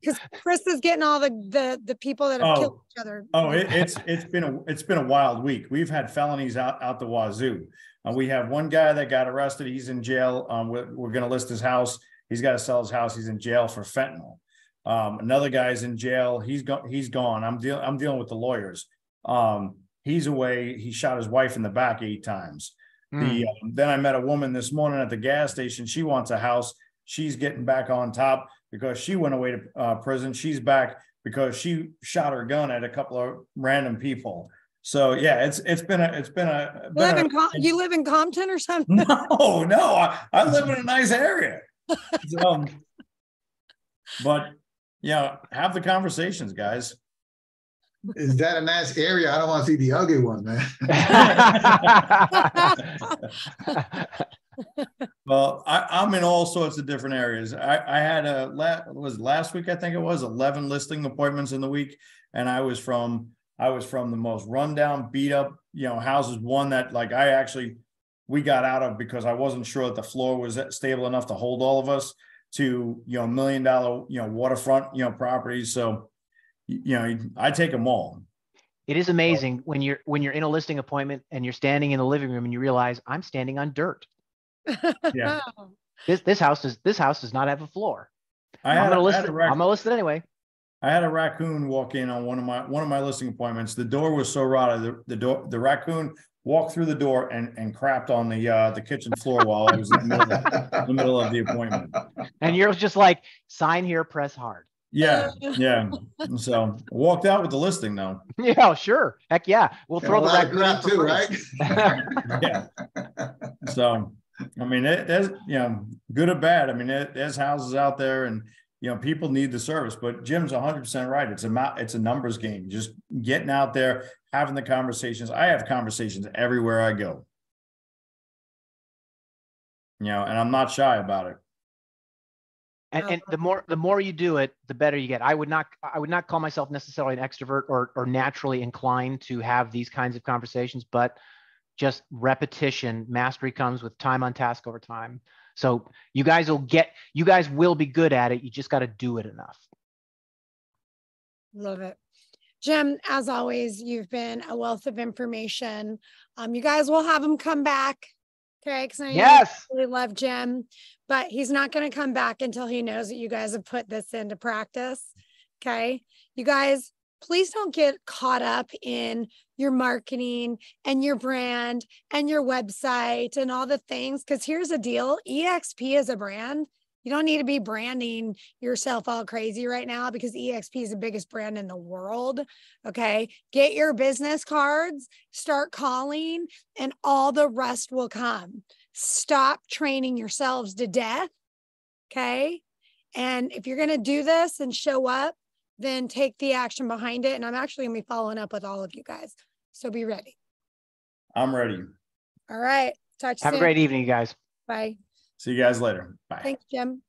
because Chris is getting all the the the people that have oh, killed each other. Oh, it, it's it's been a it's been a wild week. We've had felonies out out the wazoo. Uh, we have one guy that got arrested. He's in jail. Um, we're, we're going to list his house. He's got to sell his house. He's in jail for fentanyl. Um, another guy's in jail. He's gone. He's gone. I'm dealing. I'm dealing with the lawyers. Um, he's away. He shot his wife in the back eight times. Mm. The um, then I met a woman this morning at the gas station. She wants a house. She's getting back on top because she went away to uh, prison. She's back because she shot her gun at a couple of random people. So yeah, it's it's been a it's been a. Been live a, in Com- you live in Compton or something? No, no, I, I live in a nice area. um, but yeah, have the conversations, guys. Is that a nice area? I don't want to see the ugly one, man. well, I, am in all sorts of different areas. I, I had a la- was last week, I think it was 11 listing appointments in the week, and I was from I was from the most rundown, beat up, you know, houses. One that like I actually we got out of because I wasn't sure that the floor was stable enough to hold all of us. To you know, million dollar you know waterfront you know properties. So you know, I take them all. It is amazing when you're when you're in a listing appointment and you're standing in the living room and you realize I'm standing on dirt. Yeah. This this house does this house does not have a floor. I I'm gonna a- I list had it. I'm gonna list it anyway. I had a raccoon walk in on one of my, one of my listing appointments. The door was so rotted, the, the door, the raccoon walked through the door and, and crapped on the, uh, the kitchen floor while I was in the middle of, the middle of the appointment. And you're just like, sign here, press hard. Yeah, yeah. So walked out with the listing though. Yeah, sure. Heck yeah. We'll Got a throw the lot of raccoon crap in too, for right? Yeah. So, I mean, it, there's, you know, good or bad. I mean, there, there's houses out there and, you know, people need the service, but Jim's hundred percent right. It's a it's a numbers game. Just getting out there, having the conversations. I have conversations everywhere I go. You know, and I'm not shy about it. And, and the more the more you do it, the better you get. I would not I would not call myself necessarily an extrovert or or naturally inclined to have these kinds of conversations, but just repetition, mastery comes with time on task over time. So you guys will get you guys will be good at it. You just got to do it enough. Love it. Jim, as always, you've been a wealth of information. Um, you guys will have him come back. Okay. Cause I Yes. really love Jim, but he's not going to come back until he knows that you guys have put this into practice. Okay. You guys, please don't get caught up in your marketing and your brand and your website and all the things. Cause here's the deal EXP is a brand. You don't need to be branding yourself all crazy right now because EXP is the biggest brand in the world. Okay. Get your business cards, start calling, and all the rest will come. Stop training yourselves to death. Okay. And if you're going to do this and show up, then take the action behind it. And I'm actually going to be following up with all of you guys. So be ready. I'm ready. All right. Talk to you Have a great evening, you guys. Bye. See you guys later. Bye. Thanks, Jim.